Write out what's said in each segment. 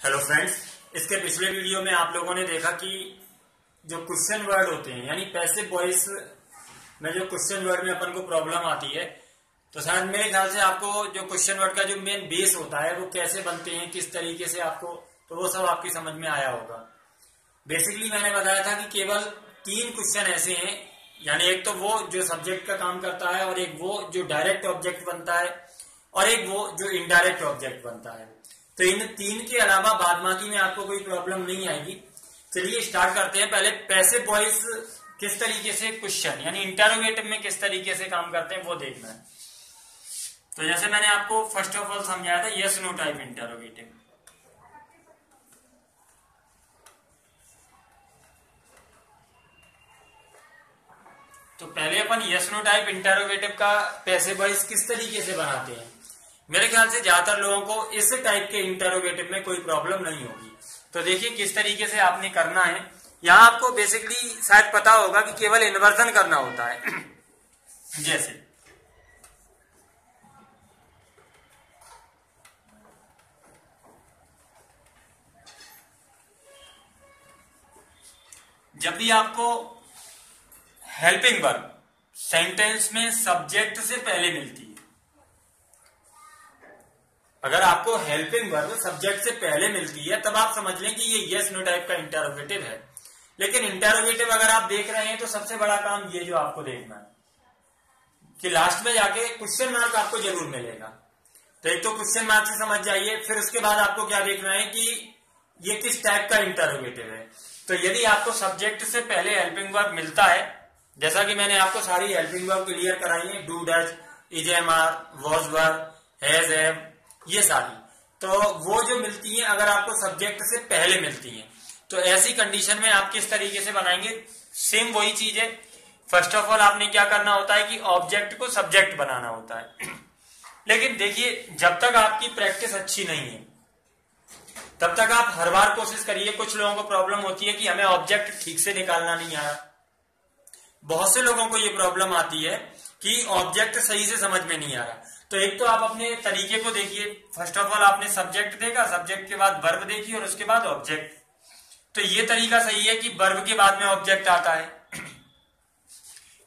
Hello friends इसके पिछले video में आप लोगों ने देखा कि जो क्वेश्चन वर्ड होते हैं, यानी पैसे वॉइस में जो क्वेश्चन वर्ड में अपन को प्रॉब्लम आती है तो शायद मेरे ख्याल से आपको जो क्वेश्चन वर्ड का जो मेन बेस होता है, वो कैसे बनते हैं, किस तरीके से आपको तो वो सब आपकी समझ में आया होगा। बेसिकली मैंने बताया था कि केवल तीन क्वेश्चन ऐसे हैं, यानी एक तो वो जो सब्जेक्ट का काम करता है, और एक वो जो डायरेक्ट ऑब्जेक्ट बनता है, और एक वो जो इनडायरेक्ट ऑब्जेक्ट बनता है। तो इन तीन के अलावा बाद बाकी में आपको कोई प्रॉब्लम नहीं आएगी। चलिए स्टार्ट करते हैं। पहले पैसे वॉइस किस तरीके से क्वेश्चन यानी इंटरोगेटिव में किस तरीके से काम करते हैं, वो देखना है। तो जैसे मैंने आपको फ़र्स्ट ऑफ़ ऑल समझाया था यस नो टाइप इंटरोगेटिव तो पहले अपन यस नो टाइप इंटरोगेटिव का पैसे वॉइस किस तरीके से बनाते हैं? मेरे ख्याल से ज़्यादातर लोगों को इस टाइप के इंटरोगेटिव में कोई प्रॉब्लम नहीं होगी। तो देखिए किस तरीके से आपने करना है। यहाँ आपको बेसिकली शायद पता होगा कि केवल इन्वर्जन करना होता है। जैसे। जब भी आपको हेल्पिंग वर्ब सेंटेंस में सब्जेक्ट से पहले मिलती अगर आपको हेल्पिंग वर्ब सब्जेक्ट से पहले मिलती है, तब आप समझ लें कि ये यस नो टाइप का इंटरोगेटिव है। लेकिन इंटरोगेटिव अगर आप देख रहे हैं तो सबसे बड़ा काम ये जो आपको देखना है कि लास्ट में जाके क्वेश्चन मार्क आपको ज़रूर मिलेगा। तो एक तो क्वेश्चन मार्क से समझ जाइए, फिर उसके बाद आपको क्या देखना है कि ये किस टाइप का इंटरोगेटिव है। तो यदि आपको सब्जेक्ट से पहले हेल्पिंग वर्ब मिलता है, जैसा कि मैंने आपको सारी हेल्पिंग वर्ब क्लियर कराई है do does is am are was verb has am ये सारी। तो वो जो मिलती है, अगर आपको सब्जेक्ट से पहले मिलती है तो ऐसी कंडीशन में आप किस तरीके से बनाएँगे? सेम वही चीज़ है। फ़र्स्ट ऑफ़ ऑल आपने क्या करना होता है कि ऑब्जेक्ट को सब्जेक्ट बनाना होता है। लेकिन देखिए, जब तक आपकी प्रैक्टिस अच्छी नहीं है, तब तक आप हर बार कोशिश करिए, कुछ लोगों को प्रॉब्लम होती है कि हमें ऑब्जेक्ट ठीक से निकालना नहीं आ रहा। बहुत से लोगों को ये प्रॉब्लम आती है कि ऑब्जेक्ट सही से समझ में नहीं आ रहा। तो एक तो आप अपने तरीके को देखिए। फ़र्स्ट ऑफ़ ऑल आपने सब्जेक्ट देखा सब्जेक्ट के बाद वर्ब देखी और उसके बाद ऑब्जेक्ट तो ये तरीका सही है कि वर्ब के बाद में ऑब्जेक्ट आता है।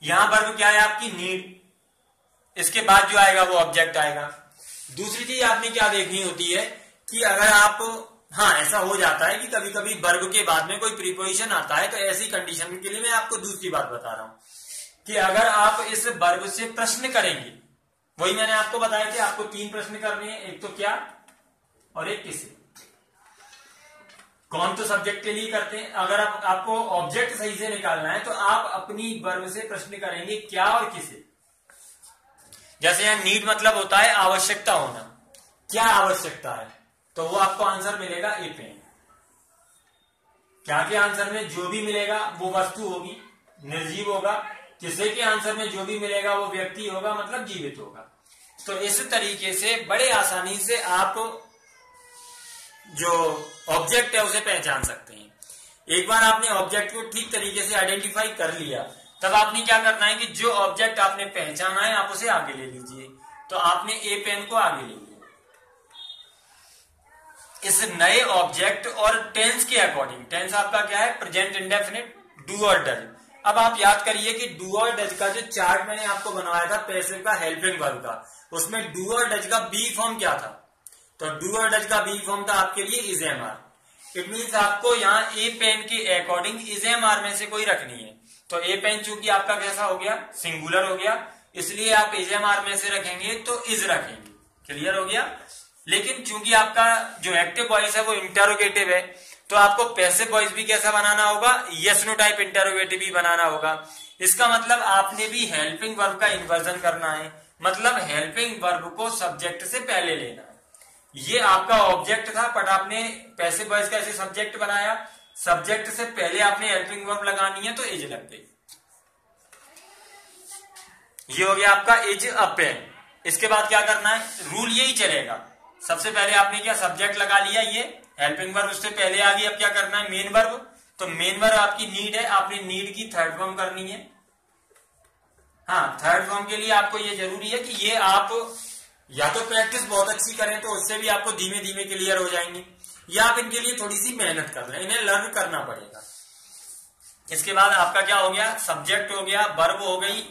यहाँ वर्ब क्या है आपकी? नीड इसके बाद जो आएगा वो ऑब्जेक्ट आएगा। दूसरी चीज़ आपने क्या देखनी होती है कि अगर आप हाँ ऐसा हो जाता है कि कभी कभी वर्ब के बाद में कोई प्रीपोजिशन आता है तो ऐसी कंडीशन के लिए मैं आपको दूसरी बात बता रहा हूँ कि अगर आप इस वर्ब से प्रश्न करेंगे वही मैंने आपको बताया कि आपको तीन प्रश्न करने हैं। एक तो क्या और एक किसे। कौन तो सब्जेक्ट के लिए करते हैं। अगर आप, आपको ऑब्जेक्ट सही से निकालना है तो आप अपनी वर्ग से प्रश्न करेंगे क्या और किसे। जैसे यहाँ नीड मतलब होता है आवश्यकता होना। क्या आवश्यकता है? तो वो आपको आंसर मिलेगा ए पेन क्या के आंसर में जो भी मिलेगा वो वस्तु होगी निर्जीव होगा किसी के आंसर में जो भी मिलेगा वो व्यक्ति होगा मतलब जीवित होगा। तो इस तरीके से, बड़े आसानी से आप जो ऑब्जेक्ट है उसे पहचान सकते हैं। एक बार आपने ऑब्जेक्ट को ठीक तरीके से आइडेंटिफाई कर लिया, तब आपने क्या करना है कि जो ऑब्जेक्ट आपने पहचाना है, आप उसे आगे ले लीजिए। तो आपने ए पेन को आगे ले लिया। इस नए ऑब्जेक्ट और टेंस के अकॉर्डिंग टेंस आपका क्या है? प्रेजेंट इंडेफिनिट डू और डज अब आप याद करिए कि डू और डज का जो चार्ट मैंने आपको बनवाया था पैसिव का, हेल्पिंग वर्ब का, उसमें डू और डज का बी फॉर्म क्या था? तो डू और डज का बी फॉर्म था आपके लिए is am are. It mean आपको यहाँ ए पेन के अकॉर्डिंग इज़ एम आर में से कोई रखनी है। तो ए पेन चूँकि आपका कैसा हो गया? सिंगुलर हो गया। इसलिए आप इज़ एम आर में से रखेंगे तो इज़ रखेंगे। क्लियर हो गया? लेकिन चूँकि आपका जो एक्टिव वॉइस है वो इंटेरोगेटिव है तो आपको पैसे वॉइस भी कैसा बनाना होगा? यस नो टाइप इंटेरोगेटिव भी बनाना होगा। इसका मतलब आपने भी हेल्पिंग वर्ब का इन्वर्जन करना है। मतलब हेल्पिंग वर्ब को सब्जेक्ट से पहले लेना। है ये आपका ऑब्जेक्ट था बट आपने पैसे वॉइस का ऐसे सब्जेक्ट बनाया। सब्जेक्ट से पहले आपने हेल्पिंग वर्ब लगानी है तो एज लग गई। ये हो गया आपका एज अपेन इसके बाद क्या करना है? रूल यही चलेगा। सबसे पहले आपने क्या सब्जेक्ट लगा लिया ये? हेल्पिंग वर्ब उससे पहले आ गई, अब क्या करना है? मेन वर्ब तो मेन वर्ब आपकी नीड है, आपने नीड की थर्ड फॉर्म करनी है। हाँ थर्ड फॉर्म के लिए आपको ये ज़रूरी है कि ये आप या तो प्रैक्टिस बहुत अच्छी करें तो उससे भी आपको धीमे धीमे क्लियर हो जाएँगे। या आप इनके लिए थोड़ी सी मेहनत कर रहे हैं इन्हें लर्न करना पड़ेगा। इसके बाद आपका क्या हो गया? सब्जेक्ट हो गया वर्ब हो गई।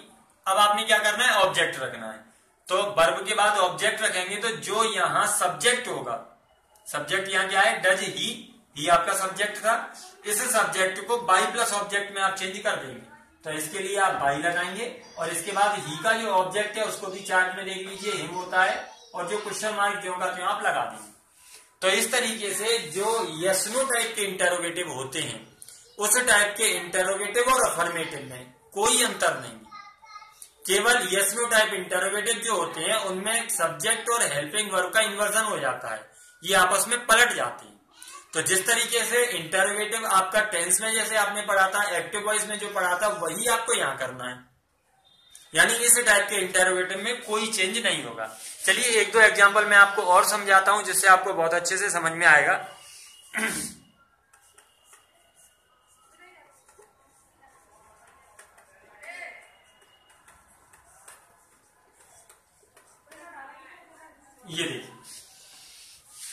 अब आपने क्या करना है? ऑब्जेक्ट रखना है। तो वर्ब के बाद ऑब्जेक्ट रखेंगे तो जो यहाँ सब्जेक्ट होगा सब्जेक्ट यहाँ क्या है? डज ही ही आपका सब्जेक्ट था। इस सब्जेक्ट को बाई प्लस ऑब्जेक्ट में आप चेंज कर देंगे। तो इसके लिए आप बाई लगाएँगे और इसके बाद ही का जो ऑब्जेक्ट है, उसको भी चार्ट में देख लीजिए। हिम होता है और जो क्वेश्चन मार्क जो होगा तो आप लगा देंगे। तो इस तरीके से जो यशनो टाइप के इंटरोगेटिव होते हैं, उस टाइप के इंटरोगेटिव और अफर्मेटिव में कोई अंतर नहीं केवल यशनो टाइप इंटरोगेटिव जो होते हैं, उनमें सब्जेक्ट और हेल्पिंग वर्ब का इन्वर्जन हो जाता है। ये आपस में पलट जाती है। तो जिस तरीके से इंटरोगेटिव आपका टेंस में जैसे आपने पढ़ा था एक्टिव वॉइस में जो पढ़ा था, वही आपको यहाँ करना है। यानी इस टाइप के इंटरवेटिव में कोई चेंज नहीं होगा। चलिए, एक दो एग्ज़ाम्पल मैं आपको और समझाता हूँ, जिससे आपको बहुत अच्छे से समझ में आएगा।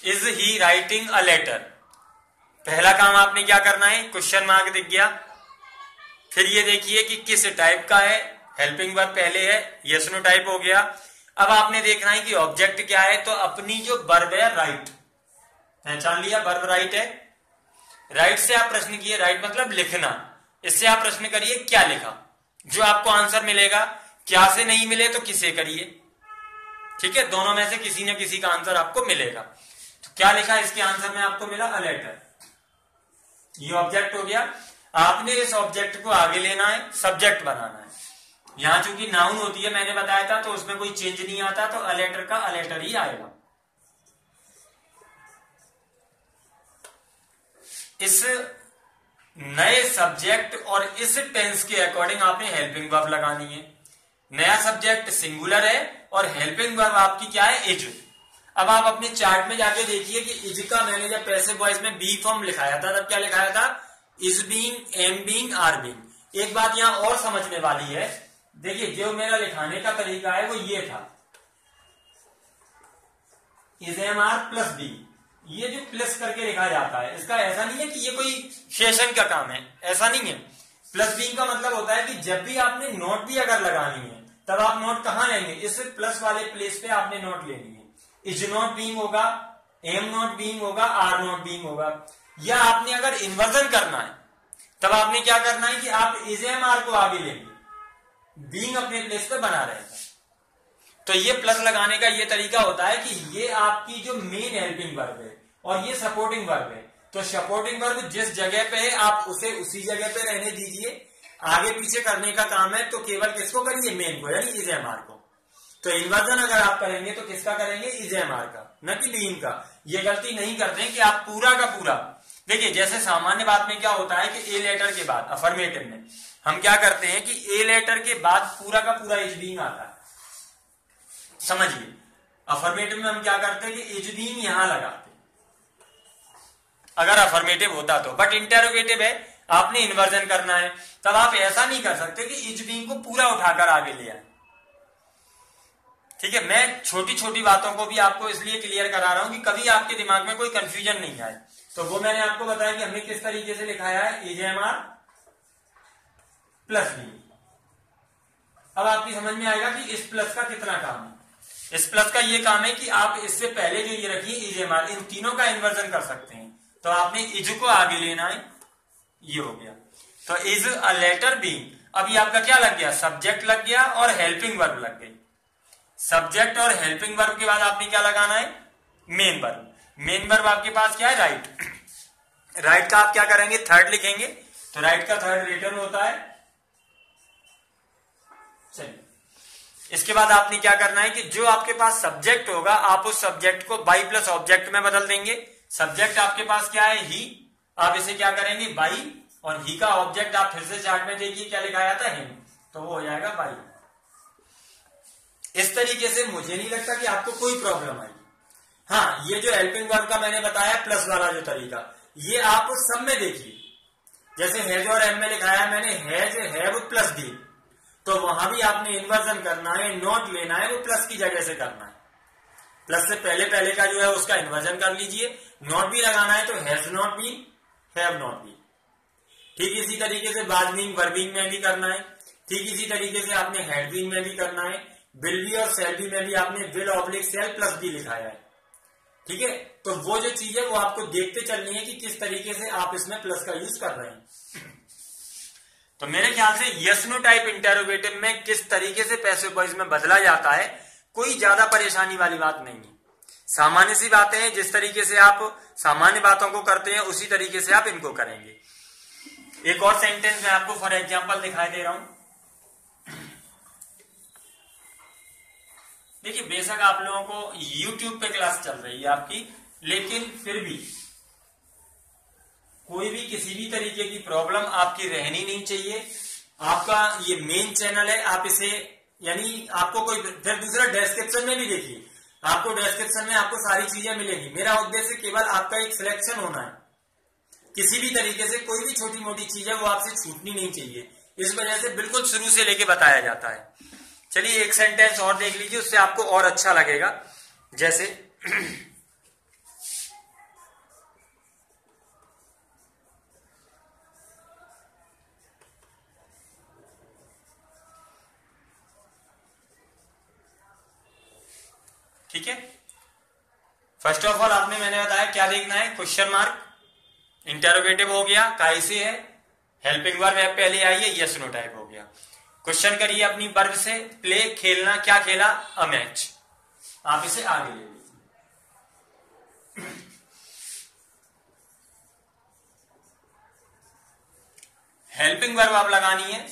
Is he writing a letter पहला काम आपने क्या करना है? क्वेश्चन मार्क दिख गया। फिर ये देखिए कि किस टाइप का है। हेल्पिंग वर्ब पहले है। यशनो टाइप हो गया। अब आपने देखना है कि ऑब्जेक्ट क्या है? तो अपनी जो वर्ब है राइट पहचान लिया बर्ब राइट है। राइट से आप प्रश्न किए। राइट मतलब लिखना। इससे आप प्रश्न करिए, क्या लिखा? जो आपको आंसर मिलेगा, क्या से नहीं मिले तो किसे करिए? ठीक है? दोनों में से किसी न किसी का आंसर आपको मिलेगा। तो क्या लिखा इसके आंसर में आपको मिला अ लेटर ये ऑब्जेक्ट हो गया। आपने इस ऑब्जेक्ट को आगे लेना है सब्जेक्ट बनाना है। यहाँ चूँकि नाउन होती है, मैंने बताया था तो उसमें कोई चेंज नहीं आता तो अलेटर का अलेटर ही आएगा। इस नए सब्जेक्ट और इस टेंस के अकॉर्डिंग आपने हेल्पिंग वर्ब लगानी है। नया सब्जेक्ट सिंगुलर है और हेल्पिंग वर्ब आपकी क्या है? इज़ अब आप अपने चार्ट में जाके देखिए कि इज़ का मैंने जब पैसे वॉइस में बी फॉर्म लिखाया था, तब क्या लिखाया था? Is being am being are being एक बात यहाँ और समझने वाली है। देखिए, जो मेरा लिखाने का तरीका है, वो ये था। Is am are plus be. ये जो प्लस करके लिखा जाता है, इसका ऐसा नहीं है कि ये कोई सेशन का काम है। ऐसा नहीं है। प्लस बी का मतलब होता है कि जब भी आपने नोट भी अगर लगानी है, तब आप नोट कहाँ लेंगे? इस प्लस वाले प्लेस पे आपने नोट लेनी है। इज़ नोट बींग होगा? एम नोट बींग होगा? आर नोट बींग होगा? या आपने अगर इन्वर्जन करना है, तब आपने क्या करना है कि आप इज़ एम आर को आगे लेंगे बींग अपने प्लेस पे बना रहेगा तो ये प्लस लगाने का ये तरीका होता है कि ये आपकी जो मेन हेल्पिंग वर्ब है और ये सपोर्टिंग वर्ब है। तो सपोर्टिंग वर्ब जिस जगह पे है, आप उसे उसी जगह पे रहने दीजिए। आगे पीछे करने का काम है तो केवल किसको करिए? मेन को, यानी इज़ एम आर को। तो इन्वर्जन अगर आप करेंगे तो किसका करेंगे? इज़ एम आर का, न कि बीम का। ये गलती नहीं करते कि आप पूरा का पूरा। देखिए, जैसे सामान्य बात में क्या होता है कि ए लेटर के बाद अफर्मेटिव में, हम क्या करते हैं कि ए लेटर के बाद पूरा का पूरा इज़ बींग आता है। समझिए अफर्मेटिव में हम क्या करते हैं कि इज़ बींग यहाँ लगाते अगर अफर्मेटिव होता तो बट इंटेरोगेटिव है, आपने इन्वर्जन करना है, तब आप ऐसा नहीं कर सकते कि इज़ बींग को पूरा उठाकर आगे ले आए। ठीक है, मैं छोटी छोटी बातों को भी आपको इसलिए क्लियर करा रहा हूँ कि कभी आपके दिमाग में कोई कंफ्यूजन नहीं आए। तो वो मैंने आपको बताया कि हमने किस तरीके से लिखाया है इज़ एम प्लस बी अब आपकी समझ में आएगा कि इस प्लस का कितना काम है। इस प्लस का ये काम है कि आप इससे पहले जो ये रखिए इज़ एम इन तीनों का इन्वर्जन कर सकते हैं। तो आपने इज़ को आगे लेना है, ये हो गया। तो इज़ अ लेटर बी अभी आपका क्या लग गया? सब्जेक्ट लग गया और हेल्पिंग वर्ब लग गई। सब्जेक्ट और हेल्पिंग वर्ब के बाद आपने क्या लगाना है? मेन वर्ब मेन वर्ब आपके पास क्या है? राइट राइट का आप क्या करेंगे? थर्ड लिखेंगे। तो राइट का थर्ड रिटर्न होता है। चलिए। इसके बाद आपने क्या करना है कि जो आपके पास सब्जेक्ट होगा, आप उस सब्जेक्ट को बाई प्लस ऑब्जेक्ट में बदल देंगे। सब्जेक्ट आपके पास क्या है? ही आप इसे क्या करेंगे? बाई और ही का ऑब्जेक्ट आप फिर से चार्ट में देखिए, क्या लिखा जाता है? हिम तो वो हो जाएगा बाई इस तरीके से मुझे नहीं लगता कि आपको कोई प्रॉब्लम आई। हाँ ये जो हेल्पिंग वर्क का मैंने बताया प्लस वाला जो तरीका, ये आप सब में देखिए। जैसे हैज़ और एम में लिखाया, मैंने हैज़ हैव प्लस डी तो वहाँ भी आपने इन्वर्जन करना है नोट लेना है, वो प्लस की जगह से करना है। प्लस से पहले पहले का जो है, उसका इन्वर्जन कर लीजिए। नॉट भी लगाना है तो has not been have not been ठीक इसी तरीके से बीन वर्बिंग में भी करना है। ठीक इसी तरीके से आपने हेड में भी करना है। विल बी और सेल बी में भी आपने will oblique shall plus be लिखाया है। ठीक है? तो वो जो चीज़ है, वो आपको देखते चलनी है कि किस तरीके से आप इसमें प्लस का यूज़ कर रहे हैं। तो मेरे ख्याल से यस नो टाइप इंटेरोगेटिव में किस तरीके से पैसे में बदला जाता है, कोई ज़्यादा परेशानी वाली बात नहीं है। सामान्य सी बातें हैं, जिस तरीके से आप सामान्य बातों को करते हैं, उसी तरीके से आप इनको करेंगे। एक और सेंटेंस मैं आपको फॉर एग्ज़ाम्पल दिखाई दे रहा हूँ। देखिए, बेशक आप लोगों को YouTube पे क्लास चल रही है आपकी, लेकिन फिर भी कोई भी किसी भी तरीके की प्रॉब्लम आपकी रहनी नहीं चाहिए। आपका ये मेन चैनल है, आप इसे, यानी आपको कोई फिर दूसरा डेस्क्रिप्शन में भी देखिए। आपको डेस्क्रिप्शन में आपको सारी चीज़ें मिलेगी। मेरा उद्देश्य केवल आपका एक सिलेक्शन होना है। किसी भी तरीके से कोई भी छोटी मोटी चीज़ है वो आपसे छूटनी नहीं चाहिए। इस वजह से बिल्कुल शुरू से लेके बताया जाता है। चलिए एक सेंटेंस और देख लीजिए, उससे आपको और अच्छा लगेगा। जैसे, ठीक है? फ़र्स्ट ऑफ़ ऑल आपने मैंने बताया क्या देखना है? क्वेश्चन मार्क इंटेरोगेटिव हो गया कैसे है? हेल्पिंग वर्ब पहले आई है यस नो टाइप हो गया। क्वेश्चन करिए अपनी वर्ब से प्ले खेलना, क्या खेला? अ मैच आप इसे आगे ले लीजिए। हेल्पिंग वर्ब आप लगानी है।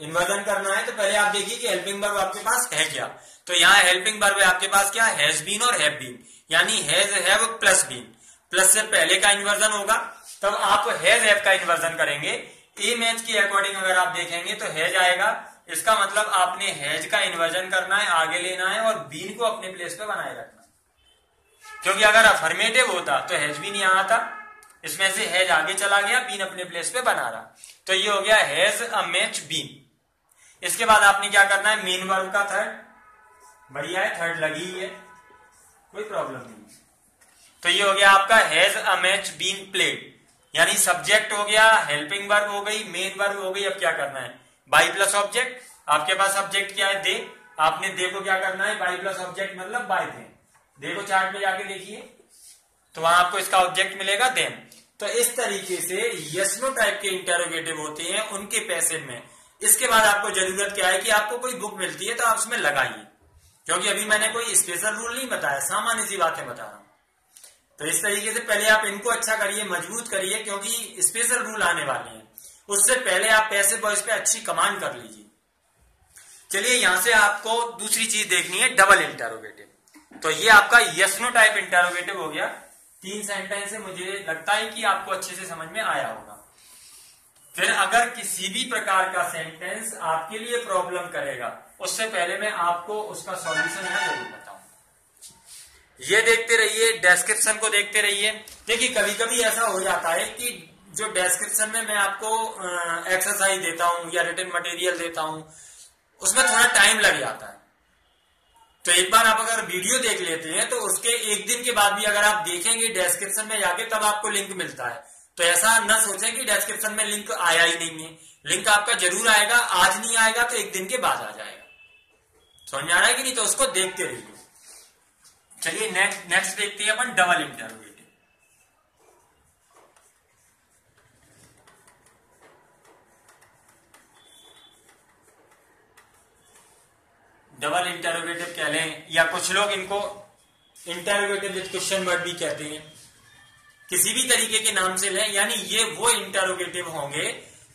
इन्वर्जन करना है तो पहले आप देखिए कि हेल्पिंग वर्ब आपके पास है क्या। तो यहाँ हेल्पिंग वर्ब आपके पास क्या? हैज़ बीन और हैव बीन यानी has have plus been plus से पहले का इन्वर्जन होगा, तब आप हैज़ हैव का इन्वर्जन करेंगे। ए मैच के अकॉर्डिंग अगर आप देखेंगे तो हैज़ आएगा। इसका मतलब आपने हैज़ का इन्वर्जन करना है, आगे लेना है और बीन को अपने प्लेस पे बनाए रखना। है क्योंकि अगर अफर्मेटिव होता तो हैज़ बीन यहाँ था इसमें से हैज़ आगे चला गया बीन अपने प्लेस पे बना रहा। तो ये हो गया हैज़ अ मैच बीन इसके बाद आपने क्या करना है मेन वर्ब का थर्ड बढ़िया है थर्ड लगी ही है। कोई प्रॉब्लम नहीं। तो ये हो गया आपका has a match been played यानी सब्जेक्ट हो गया हेल्पिंग वर्ब हो गई मेन वर्ब हो गई, अब क्या करना है? बाई प्लस ऑब्जेक्ट आपके पास सब्जेक्ट क्या है? दे। आपने दे को क्या करना है? बाई प्लस ऑब्जेक्ट मतलब बाय दे दे को चार्ट में जाके देखिए। तो वहाँ आपको इसका ऑब्जेक्ट मिलेगा देम तो इस तरीके से यशनो टाइप के इंटेरोगेटिव होते हैं उनके पैसे में। इसके बाद आपको ज़रूरत क्या है कि आपको कोई बुक मिलती है तो आप उसमें लगाइए। क्योंकि अभी मैंने कोई स्पेशल रूल नहीं बताया, सामान्य सी बातें बता रहा हूँ। तो इस तरीके से पहले आप इनको अच्छा करिए, मज़बूत करिए, क्योंकि स्पेशल रूल आने वाले हैं। उससे पहले आप पैसे बॉयस पे अच्छी कमांड कर लीजिए। चलिए, यहाँ से आपको दूसरी चीज़ देखनी है डबल इंटेरोगेटिव तो ये आपका यशनो टाइप इंटेरोगेटिव हो गया। तीन सेंटेंस से मुझे लगता है कि आपको अच्छे से समझ में आया होगा। फिर अगर किसी भी प्रकार का सेंटेंस आपके लिए प्रॉब्लम करेगा, उससे पहले मैं आपको उसका सॉल्यूशन यहाँ ज़रूर ये देखते रहिए डेस्क्रिप्शन को देखते रहिए। देखिए कभी कभी ऐसा हो जाता है कि जो डेस्क्रिप्शन में मैं आपको एक्सरसाइज देता हूँ या रिटर्न मटेरियल देता हूँ, उसमें थोड़ा टाइम लग जाता है। तो एक बार आप अगर वीडियो देख लेते हैं तो उसके एक दिन के बाद भी अगर आप देखेंगे डेस्क्रिप्शन में जाके, तब आपको लिंक मिलता है। तो ऐसा न सोचें कि डेस्क्रिप्शन में लिंक आया ही नहीं है। लिंक आपका ज़रूर आएगा, आज नहीं आएगा तो एक दिन के बाद आ जाएगा। समझ आ रहा है कि नहीं? तो उसको देखते रहिए। चलिए नेक्स्ट नेक्स्ट देखते हैं अपन डबल इंटरोगेटिव डबल इंटरोगेटिव कह लें, या कुछ लोग इनको इंटरोगेटिव विद क्वेश्चन वर्ड भी कहते हैं। किसी भी तरीके के नाम से लें, यानी ये वो इंटरोगेटिव होंगे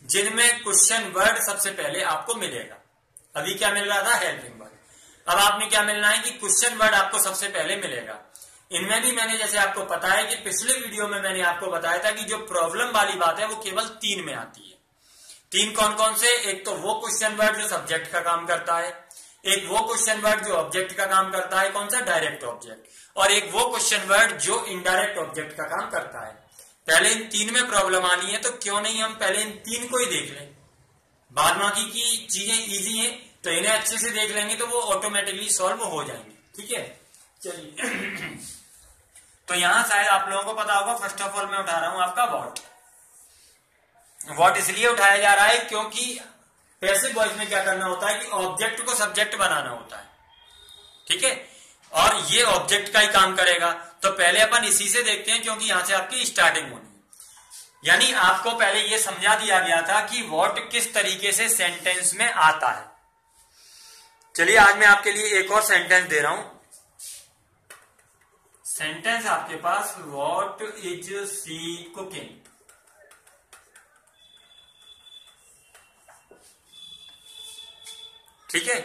जिनमें क्वेश्चन वर्ड सबसे पहले आपको मिलेगा। अभी क्या मिल रहा था? हेल्पिंग अब आपने क्या मिलना है कि क्वेश्चन वर्ड आपको सबसे पहले मिलेगा। इनमें भी मैंने जैसे आपको पता है कि पिछले वीडियो में मैंने आपको बताया था कि जो प्रॉब्लम वाली बात है वो केवल तीन में आती है। तीन कौन कौन से? एक तो वो क्वेश्चन वर्ड जो सब्जेक्ट का काम करता है, एक वो क्वेश्चन वर्ड जो ऑब्जेक्ट का काम करता है, कौन सा? डायरेक्ट ऑब्जेक्ट और एक वो क्वेश्चन वर्ड जो इनडायरेक्ट ऑब्जेक्ट का काम करता है। पहले इन तीन में प्रॉब्लम आनी है तो क्यों नहीं हम पहले इन तीन को ही देख लें? बाद बाकी की चीज़ें इजी हैं। तो इन्हें अच्छे से देख लेंगे तो वो ऑटोमेटिकली सॉल्व हो जाएँगे। ठीक है? चलिए। तो यहाँ शायद आप लोगों को पता होगा फ़र्स्ट ऑफ़ ऑल मैं उठा रहा हूँ आपका वॉट वॉट इसलिए उठाया जा रहा है क्योंकि पैसिव वॉइस में क्या करना होता है कि ऑब्जेक्ट को सब्जेक्ट बनाना होता है। ठीक है? और ये ऑब्जेक्ट का ही काम करेगा। तो पहले अपन इसी से देखते हैं क्योंकि यहाँ से आपकी स्टार्टिंग होनी यानी आपको पहले ये समझा दिया गया था कि वॉट किस तरीके से सेंटेंस में आता है। चलिए, आज मैं आपके लिए एक और सेंटेंस दे रहा हूँ। सेंटेंस आपके पास वॉट इज़ सी कुकिंग ठीक है?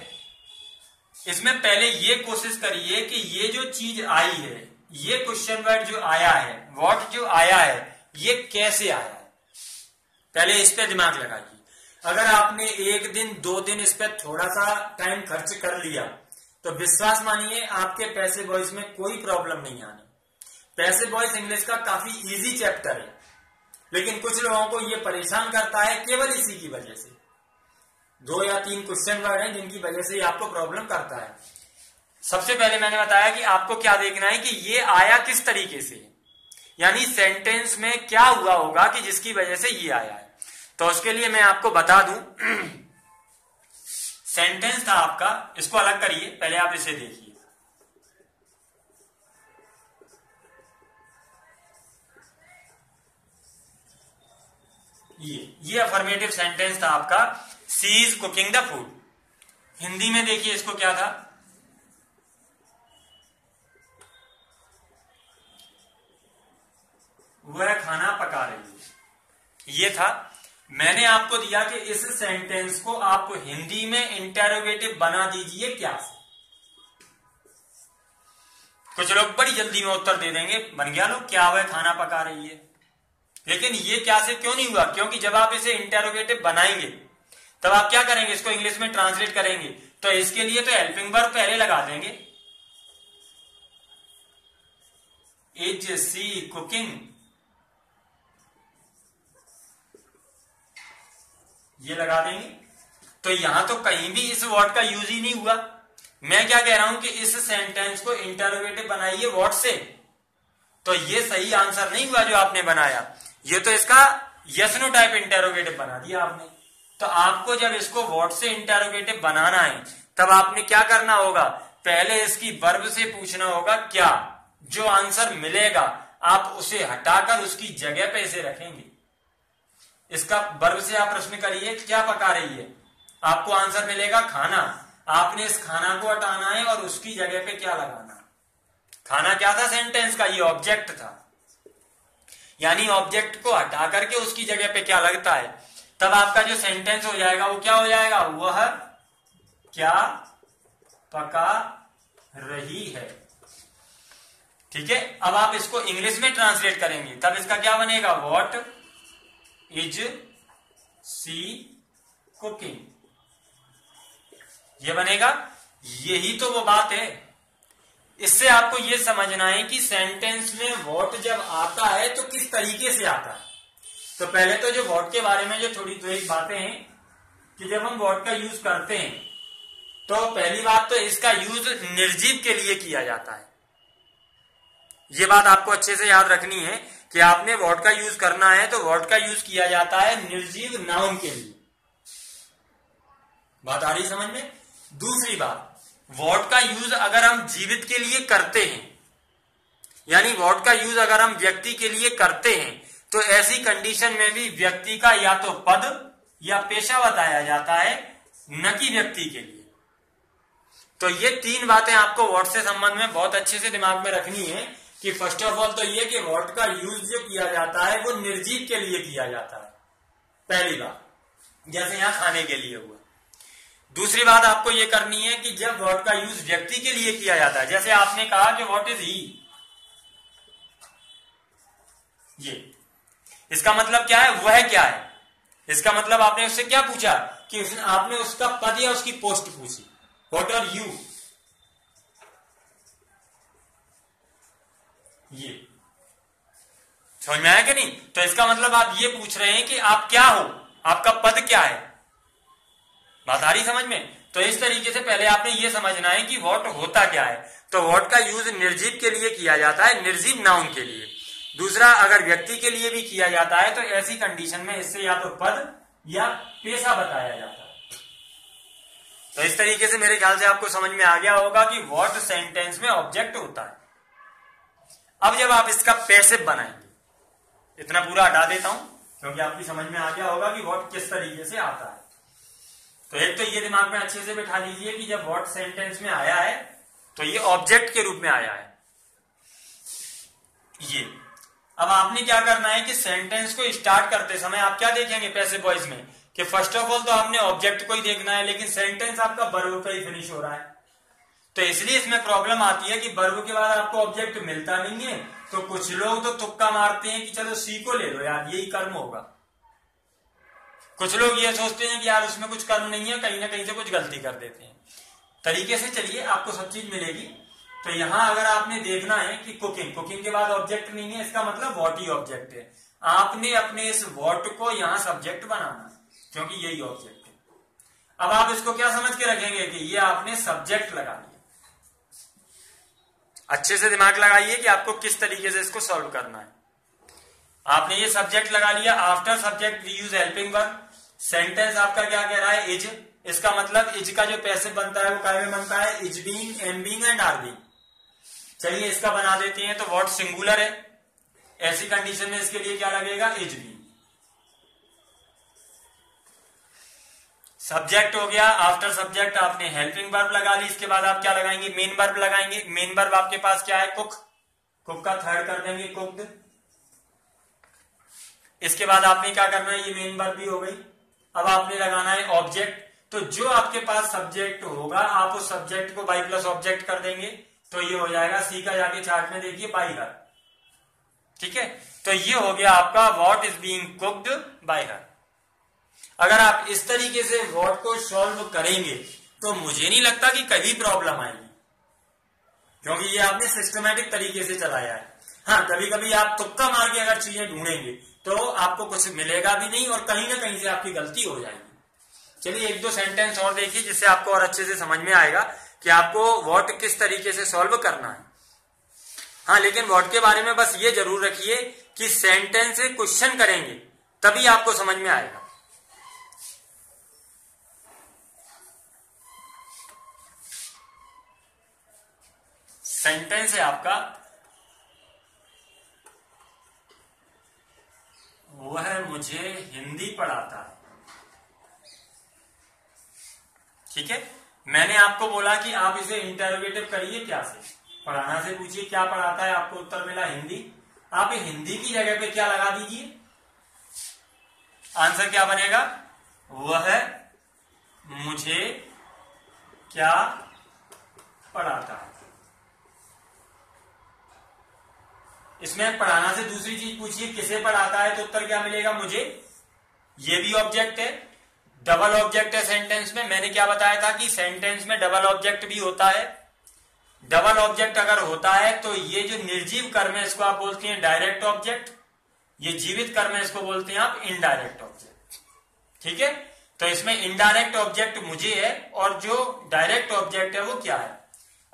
इसमें पहले ये कोशिश करिए कि ये जो चीज़ आई है, ये क्वेश्चन वर्ड जो आया है वॉट जो आया है, ये कैसे आया है? पहले इस पर दिमाग लगाइए। अगर आपने एक दिन, दो दिन इस पर थोड़ा सा टाइम खर्च कर लिया तो विश्वास मानिए आपके पैसे बॉयज़ में कोई प्रॉब्लम नहीं आनी। पैसे बॉयज़ इंग्लिश का काफ़ी इजी चैप्टर है। लेकिन कुछ लोगों को यह परेशान करता है केवल इसी की वजह से। दो या तीन क्वेश्चन वर्ड हैं जिनकी वजह से आपको प्रॉब्लम करता है। सबसे पहले मैंने बताया कि आपको क्या देखना है कि ये आया किस तरीके से यानी सेंटेंस में क्या हुआ होगा कि जिसकी वजह से ये आया है। तो उसके लिए मैं आपको बता दूँ सेंटेंस था आपका, इसको अलग करिए, पहले आप इसे देखिए। ये ये अफर्मेटिव सेंटेंस था आपका she is cooking the food Hindi में देखिए इसको क्या था। वह खाना पका रही है। ये था मैंने आपको दिया कि इस सेंटेंस को आप हिंदी में इंटेरोगेटिव बना दीजिए क्या? से कुछ लोग बड़ी जल्दी में उत्तर दे देंगे, बन गया लोग, क्या वह खाना पका रही है। लेकिन ये क्या से क्यों नहीं हुआ? क्योंकि जब आप इसे इंटेरोगेटिव बनाएँगे, तब आप क्या करेंगे, इसको इंग्लिश में ट्रांसलेट करेंगे तो इसके लिए तो हेल्पिंग वर्ब पहले लगा देंगे। इज़ सी कुकिंग ये लगा देंगे। तो यहाँ तो कहीं भी इस वर्ड का यूज़ ही नहीं हुआ। मैं क्या कह रहा हूँ कि इस सेंटेंस को इंटरोगेटिव बनाइए वर्ड से। तो ये सही आंसर नहीं हुआ जो आपने बनाया। ये तो इसका यस नो टाइप इंटेरोगेटिव बना दिया आपने। तो आपको जब इसको वर्ड से इंटेरोगेटिव बनाना है, तब आपने क्या करना होगा? पहले इसकी वर्ब से पूछना होगा, क्या? जो आंसर मिलेगा, आप उसे हटाकर उसकी जगह पे इसे रखेंगे। इसका वर्ब से आप प्रश्न करिए क्या पका रही है। आपको आंसर मिलेगा खाना। आपने इस खाना को हटाना है और उसकी जगह पे क्या लगाना खाना क्या था? सेंटेंस का, ये ऑब्जेक्ट था। यानी ऑब्जेक्ट को हटा करके उसकी जगह पे क्या लगता है? तब आपका जो सेंटेंस हो जाएगा, वो क्या हो जाएगा? वह क्या पका रही है। ठीक है? अब आप इसको इंग्लिश में ट्रांसलेट करेंगे। तब इसका क्या बनेगा? वॉट इज़ सी कुकिंग ये बनेगा, यही तो वो बात है। इससे आपको ये समझना है कि सेंटेंस में वॉट जब आता है तो किस तरीके से आता है? तो पहले तो जो वॉट के बारे में जो थोड़ी दो एक बातें हैं, कि जब हम वॉट का यूज़ करते हैं तो पहली बात तो इसका यूज़ निर्जीव के लिए किया जाता है। ये बात आपको अच्छे से याद रखनी है कि आपने वॉट का यूज़ करना है तो वॉट का यूज़ किया जाता है निर्जीव नाउन के लिए। बात आ रही समझ में? दूसरी बात, वॉट का यूज़ अगर हम जीवित के लिए करते हैं, यानी वॉट का यूज़ अगर हम व्यक्ति के लिए करते हैं तो ऐसी कंडीशन में भी व्यक्ति का या तो पद या पेशा बताया जाता है, न कि व्यक्ति के लिए। तो ये तीन बातें आपको वॉट से संबंध में बहुत अच्छे से दिमाग में रखनी है। कि फ़र्स्ट ऑफ़ ऑल तो ये कि वॉट का यूज़ जो किया जाता है, वो निर्जीव के लिए किया जाता है। पहली बात, जैसे यहाँ खाने के लिए हुआ। दूसरी बात आपको ये करनी है कि जब वॉट का यूज़ व्यक्ति के लिए किया जाता है, जैसे आपने कहा कि वॉट इज़ ही ये। इसका मतलब क्या है? वह क्या है? इसका मतलब आपने उससे क्या पूछा कि आपने उसका पद या उसकी पोस्ट पूछी। वॉट आर यू ये। समझ में आया कि नहीं? तो इसका मतलब आप ये पूछ रहे हैं कि आप क्या हो? आपका पद क्या है? बात आ रही समझ में? तो इस तरीके से पहले आपने ये समझना है कि वॉट होता क्या है? तो वॉट का यूज़ निर्जीव के लिए किया जाता है, निर्जीव नाउन के लिए। दूसरा, अगर व्यक्ति के लिए भी किया जाता है तो ऐसी कंडीशन में इससे या तो पद या पेशा बताया जाता है। तो इस तरीके से मेरे ख्याल से आपको समझ में आ गया होगा कि वॉट सेंटेंस में ऑब्जेक्ट होता है। अब जब आप इसका पैसिव बनाएँगे इतना पूरा हटा देता हूँ, क्योंकि आपकी समझ में आ गया होगा कि वॉट किस तरीके से आता है। तो एक तो ये दिमाग में अच्छे से बैठा लीजिए कि जब वॉट सेंटेंस में आया है तो ये ऑब्जेक्ट के रूप में आया है। ये। अब आपने क्या करना है कि सेंटेंस को स्टार्ट करते समय आप क्या देखेंगे पैसे वॉइस में? कि फ़र्स्ट ऑफ़ ऑल तो आपने ऑब्जेक्ट को ही देखना है, लेकिन सेंटेंस आपका बर्व पे ही फिनिश हो रहा है। तो इसलिए इसमें प्रॉब्लम आती है कि बर्व के बाद आपको ऑब्जेक्ट मिलता नहीं है तो कुछ लोग तो तुक्का मारते हैं कि चलो सी को ले लो यार, यही कर्म होगा। कुछ लोग ये सोचते हैं कि यार उसमें कुछ कर्म नहीं है, कहीं ना कहीं से कुछ गलती कर देते हैं। तरीके से चलिए, आपको सब चीज़ मिलेगी। तो यहाँ अगर आपने देखना है कि कुकिंग कुकिंग के बाद ऑब्जेक्ट नहीं है, इसका मतलब वॉट ही ऑब्जेक्ट है। आपने अपने इस वॉट को यहाँ सब्जेक्ट बनाना क्योंकि यही ऑब्जेक्ट है। अब आप इसको क्या समझ के रखेंगे कि ये आपने सब्जेक्ट लगा लिया अच्छे से दिमाग लगाइए कि आपको किस तरीके से इसको सॉल्व करना है। आपने ये सब्जेक्ट लगा लिया after subject we use helping verb sentence आपका क्या कह रहा है? इज़ इसका मतलब इज़ का जो पैसे बनता है, वो काय में बनता है? Is being am being and are being चलिए इसका बना देते हैं तो वॉट सिंगुलर है। ऐसी कंडीशन में इसके लिए क्या लगेगा? इज़ बी सब्जेक्ट हो गया आफ्टर सब्जेक्ट आपने हेल्पिंग वर्ब लगा ली, इसके बाद आप क्या लगाएँगे? मेन वर्ब लगाएँगे। मेन वर्ब आपके पास क्या है? कुक कुक का थर्ड कर देंगे कुकड इसके बाद आपने क्या करना है? ये मेन वर्ब भी हो गई। अब आपने लगाना है ऑब्जेक्ट तो जो आपके पास सब्जेक्ट होगा, आप उस सब्जेक्ट को बाई प्लस ऑब्जेक्ट कर देंगे। तो ये हो जाएगा सी का जाके चार्ट में देखिए बाई हर ठीक है? तो ये हो गया आपका what is being cooked by her अगर आप इस तरीके से वॉट को सॉल्व करेंगे तो मुझे नहीं लगता कि कभी प्रॉब्लम आएगी। क्योंकि ये आपने सिस्टमेटिक तरीके से चलाया है। हाँ कभी कभी आप तुक्का मार के अगर चीज़ें ढूंढेंगे तो आपको कुछ मिलेगा भी नहीं और कहीं ना कहीं से आपकी गलती हो जाएगी। चलिए, एक दो सेंटेंस और देखिए, जिससे आपको और अच्छे से समझ में आएगा कि आपको वॉट किस तरीके से सॉल्व करना है। हाँ लेकिन वॉट के बारे में बस ये ज़रूर रखिए कि सेंटेंस से क्वेश्चन करेंगे, तभी आपको समझ में आएगा। सेंटेंस है आपका। वह मुझे हिंदी पढ़ाता। है ठीक है? मैंने आपको बोला कि आप इसे इंटरोगेटिव करिए क्या से? पढ़ाना से पूछिए, क्या पढ़ाता है आपको उत्तर मिला हिंदी? आप हिंदी की जगह पे क्या लगा दीजिए? आंसर क्या बनेगा? वह मुझे क्या पढ़ाता है? इसमें पढ़ाना से दूसरी चीज़ पूछिए, किसे पढ़ाता है तो उत्तर क्या मिलेगा मुझे? ये भी ऑब्जेक्ट है। डबल ऑब्जेक्ट है सेंटेंस में। मैंने क्या बताया था कि सेंटेंस में डबल ऑब्जेक्ट भी होता है। डबल ऑब्जेक्ट अगर होता है तो ये जो निर्जीव कर्म है, इसको आप बोलते हैं डायरेक्ट ऑब्जेक्ट ये जीवित कर्म है, इसको बोलते हैं आप इनडायरेक्ट ऑब्जेक्ट ठीक है? तो इसमें इनडायरेक्ट ऑब्जेक्ट मुझे है और जो डायरेक्ट ऑब्जेक्ट है वो क्या है?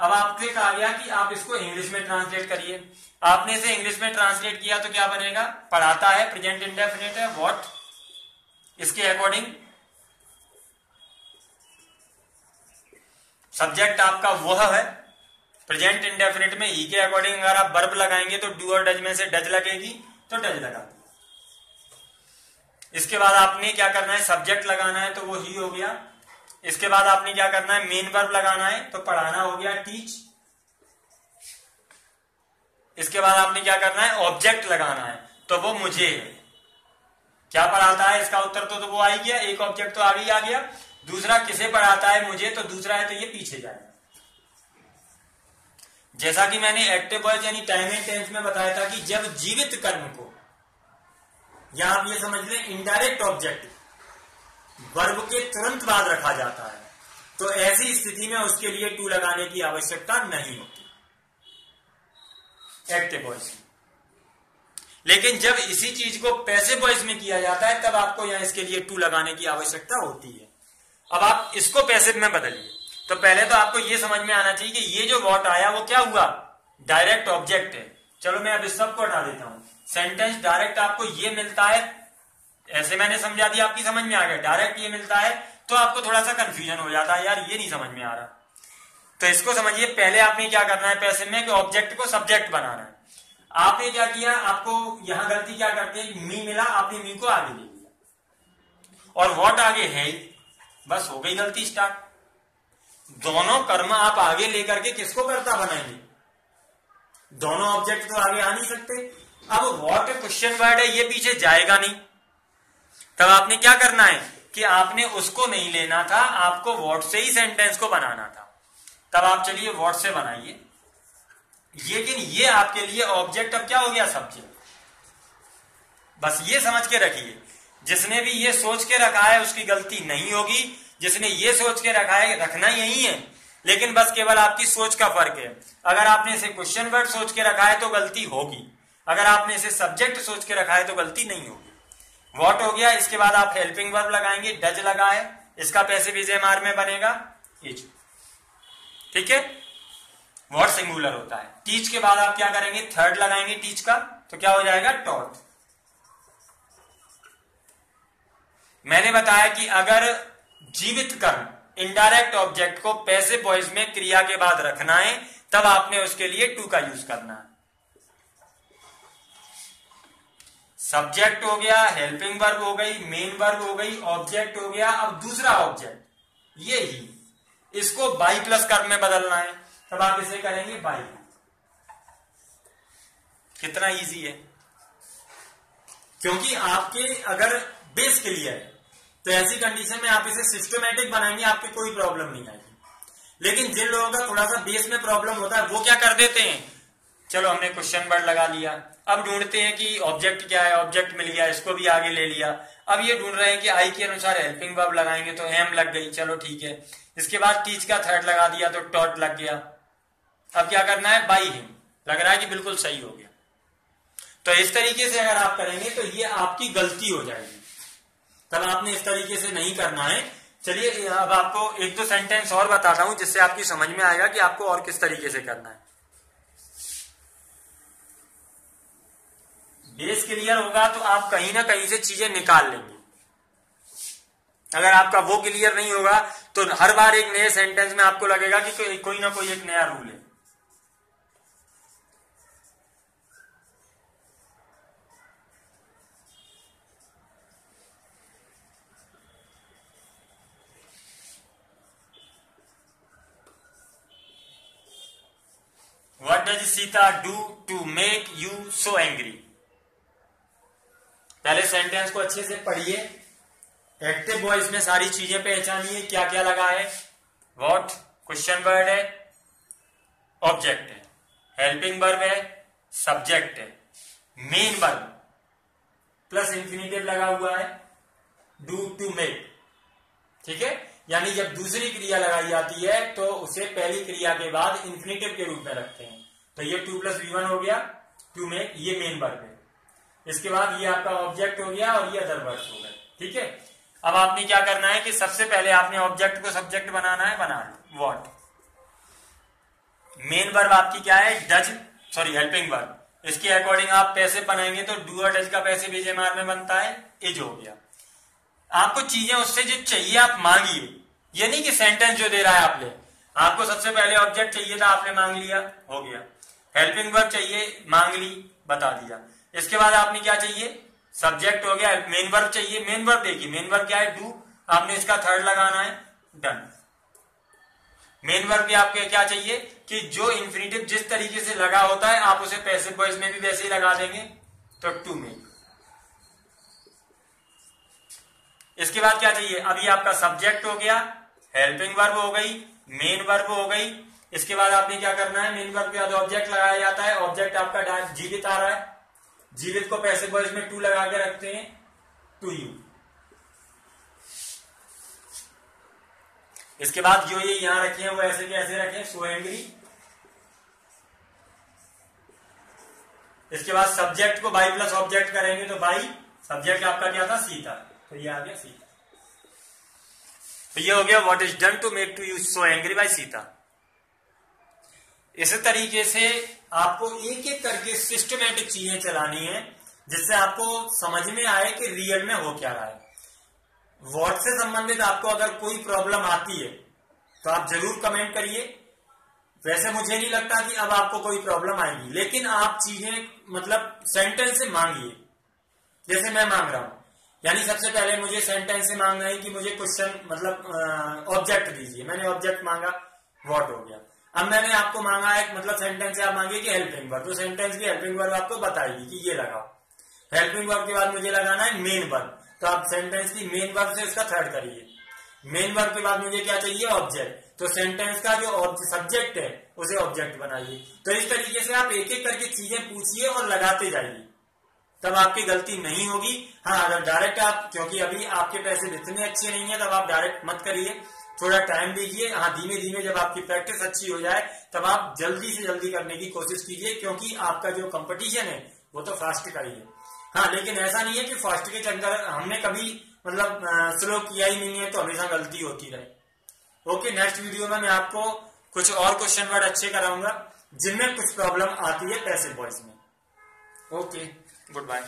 अब आपसे कहा गया कि आप इसको इंग्लिश में ट्रांसलेट करिए। आपने इसे इंग्लिश में ट्रांसलेट किया तो क्या बनेगा? पढ़ाता है प्रेजेंट इंडेफिनेट है वॉट इसके अकॉर्डिंग सब्जेक्ट आपका वह है। प्रेजेंट इंडेफिनेट में ई के अकॉर्डिंग अगर आप बर्ब लगाएँगे तो डू और डज में से डज लगेगी तो डज लगा। इसके बाद आपने क्या करना है? सब्जेक्ट लगाना है तो वो ही हो गया। इसके बाद आपने क्या करना है? मेन वर्ब लगाना है तो पढ़ाना हो गया टीच इसके बाद आपने क्या करना है? ऑब्जेक्ट लगाना है तो वो मुझे क्या पढ़ाता है? इसका उत्तर तो, तो वो आ ही गया एक ऑब्जेक्ट तो आगे ही आ गया। दूसरा किसे पढ़ाता है मुझे? तो दूसरा है तो ये पीछे जाएगा जैसा कि मैंने एक्टिव वॉइस यानी टाइम एंड टेंस में बताया था कि जब जीवित कर्म को या आप ये समझ लें इनडायरेक्ट ऑब्जेक्ट वर्ब के तुरंत बाद रखा जाता है। तो ऐसी स्थिति में उसके लिए टू लगाने की आवश्यकता नहीं होती। एक्टिव वॉइस लेकिन जब इसी चीज़ को पैसे वॉइस में किया जाता है, तब आपको यहाँ इसके लिए टू लगाने की आवश्यकता होती है। अब आप इसको पैसे में बदलिए। तो पहले तो आपको यह समझ में आना चाहिए कि ये जो वॉट आया, वो क्या हुआ? डायरेक्ट ऑब्जेक्ट है। चलो मैं अब इस सबको हटा देता हूँ। सेंटेंस डायरेक्ट आपको ये मिलता है ऐसे मैंने समझा दिया, आपकी समझ में आ गया। डायरेक्ट ये मिलता है तो आपको थोड़ा सा कंफ्यूजन हो जाता है, यार, ये नहीं समझ में आ रहा। तो इसको समझिए, पहले आपने क्या करना है पैसे में कि ऑब्जेक्ट को सब्जेक्ट बनाना है। आपने क्या किया, आपको यहाँ गलती क्या करते हैं मी मिला, आपने मी को आगे ले लिया। और वॉट आगे है? बस हो गई गलती स्टार्ट दोनों कर्म आप आगे लेकर के किसको करता बनाएँगे? दोनों ऑब्जेक्ट तो आगे आ नहीं सकते। अब वॉट क्वेश्चन वर्ड है, ये पीछे जाएगा नहीं। तब आपने क्या करना है कि आपने उसको नहीं लेना था, आपको वॉट से ही सेंटेंस को बनाना था। तब आप चलिए वॉट से बनाइए। लेकिन ये आपके लिए ऑब्जेक्ट अब क्या हो गया सब्जेक्ट बस ये समझ के रखिए, जिसने भी ये सोच के रखा है, उसकी गलती नहीं होगी। जिसने ये सोच के रखा है, रखना यही है। लेकिन बस केवल आपकी सोच का फ़र्क है। अगर आपने इसे क्वेश्चन वर्ड सोच के रखा है तो गलती होगी। अगर आपने इसे सब्जेक्ट सोच के रखा है तो गलती नहीं होगी। वॉट हो गया, इसके बाद आप हेल्पिंग वर्ब लगाएँगे, डज लगाए, इसका पैसे मार में बनेगा इज़ ठीक है? वॉट सिंगुलर होता है। टीच के बाद आप क्या करेंगे? थर्ड लगाएँगे टीच का तो क्या हो जाएगा? टॉट मैंने बताया कि अगर जीवित कर्म इनडायरेक्ट ऑब्जेक्ट को पैसे वॉइस में क्रिया के बाद रखना है, तब आपने उसके लिए टू का यूज़ करना है। सब्जेक्ट हो गया हेल्पिंग वर्ब हो गई मेन वर्ब हो गई ऑब्जेक्ट हो गया, अब दूसरा ऑब्जेक्ट ये ही इसको बाई प्लस कर्म में बदलना है। तब आप इसे करेंगे बाई कितना इजी है। क्योंकि आपके अगर बेस क्लियर है तो ऐसी कंडीशन में आप इसे सिस्टमेटिक बनाएँगे, आपकी कोई प्रॉब्लम नहीं आएगी। लेकिन जिन लोगों का थोड़ा सा बेस में प्रॉब्लम होता है, वो क्या कर देते हैं? चलो हमने क्वेश्चन वर्ड लगा लिया। अब ढूंढते हैं कि ऑब्जेक्ट क्या है ऑब्जेक्ट मिल गया, इसको भी आगे ले लिया। अब ये ढूंढ रहे हैं कि आई के अनुसार हेल्पिंग वर्ब लगाएँगे तो एम लग गई, चलो ठीक है। इसके बाद टीच का थर्ड लगा दिया तो टॉट लग गया। अब क्या करना है? बाई हिम लग रहा है कि बिल्कुल सही हो गया। तो इस तरीके से अगर आप करेंगे तो ये आपकी गलती हो जाएगी। तब आपने इस तरीके से नहीं करना है। चलिए, अब आपको एक दो सेंटेंस और बताता हूँ जिससे आपकी समझ में आएगा कि आपको और किस तरीके से करना है। बेस क्लियर होगा तो आप कहीं ना कहीं से चीज़ें निकाल लेंगे। अगर आपका वो क्लियर नहीं होगा तो हर बार एक नए सेंटेंस में आपको लगेगा कि कोई ना कोई एक नया रूल है। What does Sita do to make you so angry पहले सेंटेंस को अच्छे से पढ़िए। एक्टिव वॉइस में सारी चीज़ें पहचानिए क्या क्या लगा है। वॉट क्वेश्चन वर्ड है। ऑब्जेक्ट है। हेल्पिंग वर्ब है। सब्जेक्ट है। मेन वर्ब प्लस इंफिनिटिव लगा हुआ है। डू टू मेक ठीक है? यानी जब दूसरी क्रिया लगाई जाती है तो उसे पहली क्रिया के बाद इंफिनिटिव के रूप में रखते हैं। तो ये टू प्लस वी वन हो गया। टू मेक ये मेन वर्ब है। इसके बाद ये आपका ऑब्जेक्ट हो गया और ये अदर वर्ड्स हो गए ठीक है? अब आपने क्या करना है कि सबसे पहले आपने ऑब्जेक्ट को सब्जेक्ट बनाना है, बना लो। वॉट मेन वर्ब आपकी क्या है? डज सॉरी हेल्पिंग वर्ब इसके अकॉर्डिंग आप पैसे बनाएँगे तो डू और डज का पैसे मार में बनता है इज़ हो गया। आपको चीज़ें उससे जो चाहिए आप मांगिए। ये नहीं कि सेंटेंस जो दे रहा है आपने। आपको सबसे पहले ऑब्जेक्ट चाहिए था, आपने मांग लिया, हो गया। हेल्पिंग वर्ब चाहिए, मांग ली, बता दिया। इसके बाद आपने क्या चाहिए? सब्जेक्ट हो गया मेन वर्ब चाहिए। मेन वर्ब देखिए मेन वर्ब क्या है? डू आपने इसका थर्ड लगाना है। डन मेन वर्ब भी आपके क्या चाहिए? कि जो इंफिनिटिव जिस तरीके से लगा होता है, आप उसे पैसिव वॉइस में भी वैसे ही लगा देंगे। तो टू में इसके बाद क्या चाहिए? अभी आपका सब्जेक्ट हो गया हेल्पिंग वर्ब हो गई मेन वर्ब हो गई। इसके बाद आपने क्या करना है? मेन वर्ब बाद ऑब्जेक्ट लगाया जाता है। ऑब्जेक्ट आपका जीवित आ रहा है। जीवित को पैसे बॉयज़ में टू लगा के रखते हैं, टू यू। इसके बाद जो ये यहाँ रखे हैं, वो ऐसे के ऐसे रखे सो एंग्री इसके बाद सब्जेक्ट को बाई प्लस ऑब्जेक्ट करेंगे तो बाई सब्जेक्ट आपका क्या था? सीता। तो ये आ गया सीता। तो ये हो गया what is done to make to you so angry by Sita. इसी तरीके से आपको एक एक करके सिस्टमेटिक चीज़ें चलानी है, जिससे आपको समझ में आए कि रियल में हो क्या रहा है। वॉट से संबंधित आपको अगर कोई प्रॉब्लम आती है तो आप ज़रूर कमेंट करिए। वैसे मुझे नहीं लगता कि अब आपको कोई प्रॉब्लम आएगी, लेकिन आप चीज़ें मतलब सेंटेंस से मांगिए। जैसे मैं मांग रहा हूँ, यानी सबसे पहले मुझे सेंटेंस से मांगना है कि मुझे क्वेश्चन मतलब ऑब्जेक्ट दीजिए। मैंने ऑब्जेक्ट मांगा वॉट हो गया। अब मैंने आपको मांगा है मतलब सेंटेंस आप मांगे कि हेल्पिंग वर्ब तो सेंटेंस की हेल्पिंग वर्ब आपको बताएगी कि ये लगाओ। हेल्पिंग वर्ब के बाद मुझे लगाना है मेन वर्ब तो आप सेंटेंस की मेन वर्ब से उसका थर्ड करिए। मेन वर्ब के बाद मुझे क्या चाहिए? ऑब्जेक्ट तो सेंटेंस का जो सब्जेक्ट है, उसे ऑब्जेक्ट बनाइए। तो इस तरीके से आप एक एक करके चीज़ें पूछिए और लगाते जाइए। तब आपकी गलती नहीं होगी। हाँ अगर डायरेक्ट आप, क्योंकि अभी आपके पैसे इतने अच्छे नहीं है, तब आप डायरेक्ट मत करिए। थोड़ा टाइम दीजिए। हाँ धीमे धीमे जब आपकी प्रैक्टिस अच्छी हो जाए, तब आप जल्दी से जल्दी करने की कोशिश कीजिए, क्योंकि आपका जो कंपटीशन है, वो तो फास्ट का ही है। हाँ लेकिन ऐसा नहीं है कि फास्ट के चक्कर हमने कभी मतलब स्लो किया ही नहीं है तो हमेशा गलती होती रहे। ओके नेक्स्ट वीडियो में मैं आपको कुछ और क्वेश्चन वर्ड अच्छे कराऊँगा, जिनमें कुछ प्रॉब्लम आती है पैसे वॉइस में। Okay good bye